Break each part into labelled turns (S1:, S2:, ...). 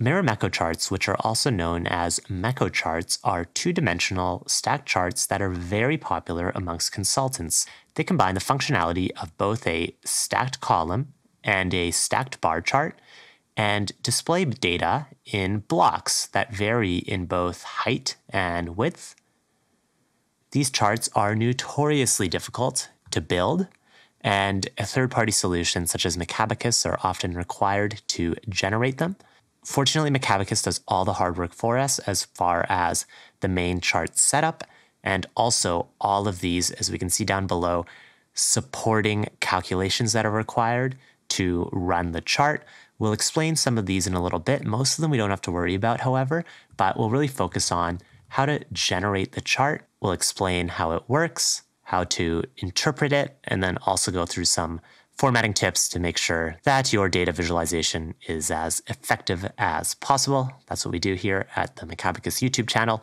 S1: Marimekko charts, which are also known as Mekko charts, are two dimensional stacked charts that are very popular amongst consultants. They combine the functionality of both a stacked column and a stacked bar chart and display data in blocks that vary in both height and width. These charts are notoriously difficult to build, and a third party solution such as Macabacus are often required to generate them. Fortunately, Macabacus does all the hard work for us as far as the main chart setup and also all of these, as we can see down below, supporting calculations that are required to run the chart. We'll explain some of these in a little bit. Most of them we don't have to worry about, however, but we'll really focus on how to generate the chart. We'll explain how it works, how to interpret it, and then also go through some formatting tips to make sure that your data visualization is as effective as possible. That's what we do here at the Macabacus YouTube channel.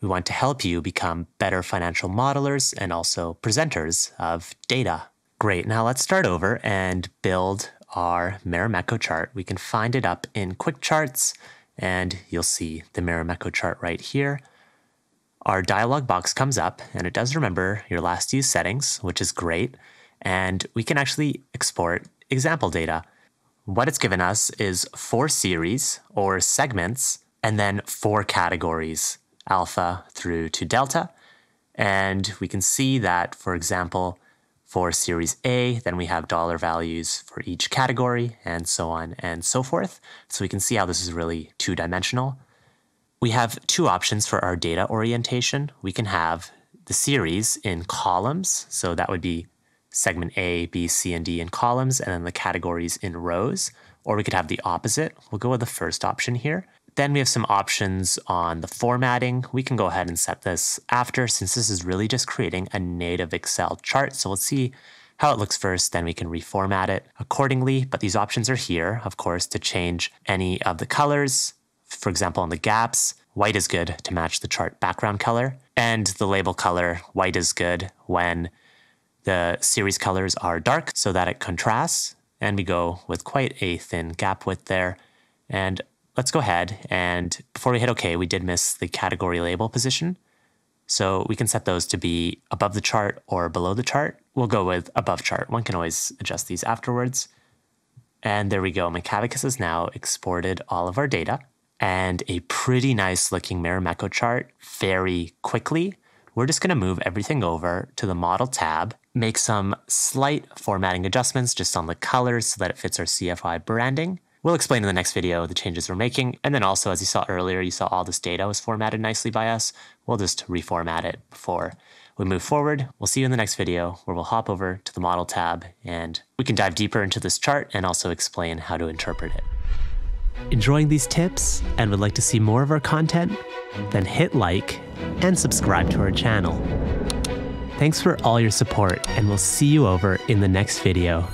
S1: We want to help you become better financial modelers and also presenters of data. Great, now let's start over and build our Marimekko chart. We can find it up in Quick Charts, and you'll see the Marimekko chart right here. Our dialog box comes up, and it does remember your last used settings, which is great and we can actually export example data. What it's given us is four series or segments and then four categories, alpha through to delta. And we can see that, for example, for series A, then we have dollar values for each category and so on and so forth. So we can see how this is really two dimensional. We have two options for our data orientation. We can have the series in columns. So that would be segment A, B, C, and D in columns, and then the categories in rows. Or we could have the opposite. We'll go with the first option here. Then we have some options on the formatting. We can go ahead and set this after since this is really just creating a native Excel chart. So let's see how it looks first, then we can reformat it accordingly. But these options are here, of course, to change any of the colors. For example, on the gaps, white is good to match the chart background color. And the label color, white is good when the series colors are dark so that it contrasts, and we go with quite a thin gap width there. And let's go ahead and before we hit OK, we did miss the category label position. So we can set those to be above the chart or below the chart. We'll go with above chart. One can always adjust these afterwards. And there we go. Macabacus has now exported all of our data and a pretty nice looking Marimekko chart very quickly. We're just going to move everything over to the model tab make some slight formatting adjustments just on the colors so that it fits our CFI branding. We'll explain in the next video the changes we're making. And then also, as you saw earlier, you saw all this data was formatted nicely by us. We'll just reformat it before we move forward. We'll see you in the next video where we'll hop over to the model tab and we can dive deeper into this chart and also explain how to interpret it. Enjoying these tips and would like to see more of our content? Then hit like and subscribe to our channel. Thanks for all your support, and we'll see you over in the next video.